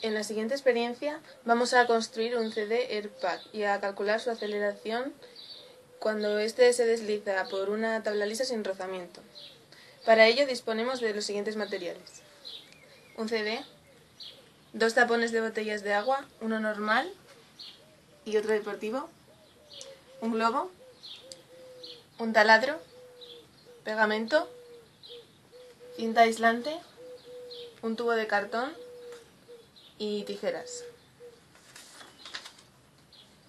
En la siguiente experiencia vamos a construir un CD AirPack y a calcular su aceleración cuando éste se desliza por una tabla lisa sin rozamiento. Para ello disponemos de los siguientes materiales. Un CD, dos tapones de botellas de agua, uno normal y otro deportivo, un globo, un taladro, pegamento, cinta aislante, un tubo de cartón y tijeras.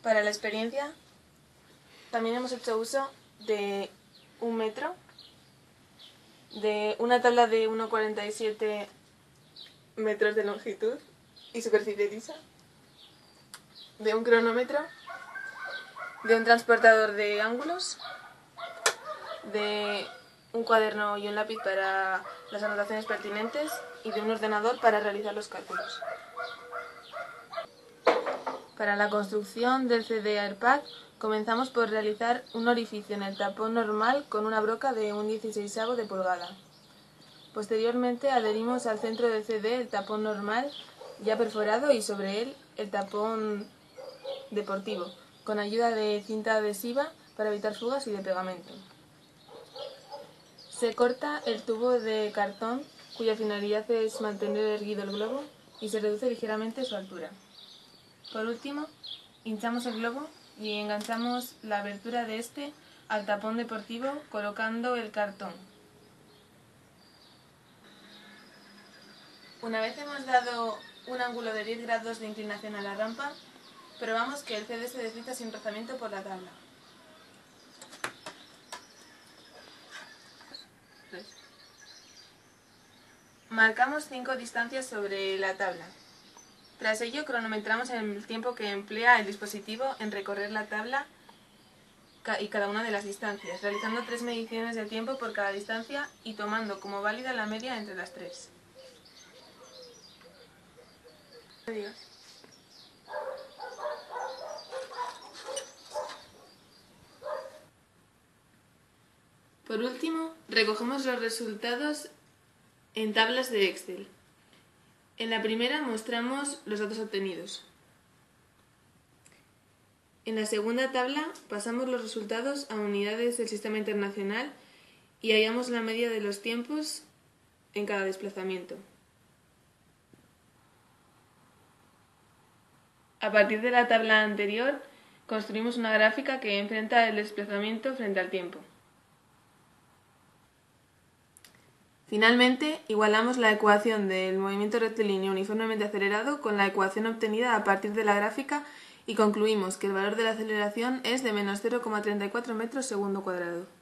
Para la experiencia también hemos hecho uso de un metro, de una tabla de 1,47 metros de longitud y superficie lisa, de un cronómetro, de un transportador de ángulos, de un cuaderno y un lápiz para las anotaciones pertinentes y de un ordenador para realizar los cálculos. Para la construcción del CD AirPack comenzamos por realizar un orificio en el tapón normal con una broca de un 16 de pulgada. Posteriormente adherimos al centro del CD el tapón normal ya perforado y sobre él el tapón deportivo, con ayuda de cinta adhesiva para evitar fugas y de pegamento. Se corta el tubo de cartón cuya finalidad es mantener erguido el globo y se reduce ligeramente su altura. Por último, hinchamos el globo y enganchamos la abertura de este al tapón deportivo colocando el cartón. Una vez hemos dado un ángulo de 10 grados de inclinación a la rampa, probamos que el CD se desliza sin rozamiento por la tabla. Marcamos cinco distancias sobre la tabla. Tras ello, cronometramos el tiempo que emplea el dispositivo en recorrer la tabla y cada una de las distancias, realizando tres mediciones de tiempo por cada distancia y tomando como válida la media entre las tres. Por último, recogemos los resultados en tablas de Excel. En la primera mostramos los datos obtenidos. En la segunda tabla pasamos los resultados a unidades del sistema internacional y hallamos la media de los tiempos en cada desplazamiento. A partir de la tabla anterior, construimos una gráfica que enfrenta el desplazamiento frente al tiempo. Finalmente, igualamos la ecuación del movimiento rectilíneo uniformemente acelerado con la ecuación obtenida a partir de la gráfica y concluimos que el valor de la aceleración es de menos 0,34 metros segundo cuadrado.